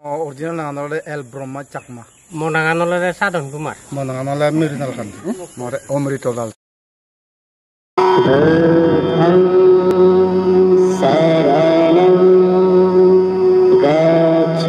Original নাম হলে এল ব্রহ্মা চাকমা মোর নাগান হলে সাধন কুমার মোর নাগান হলে মৃণাল খান। মোর অমৃত লাল शरणं गच्छ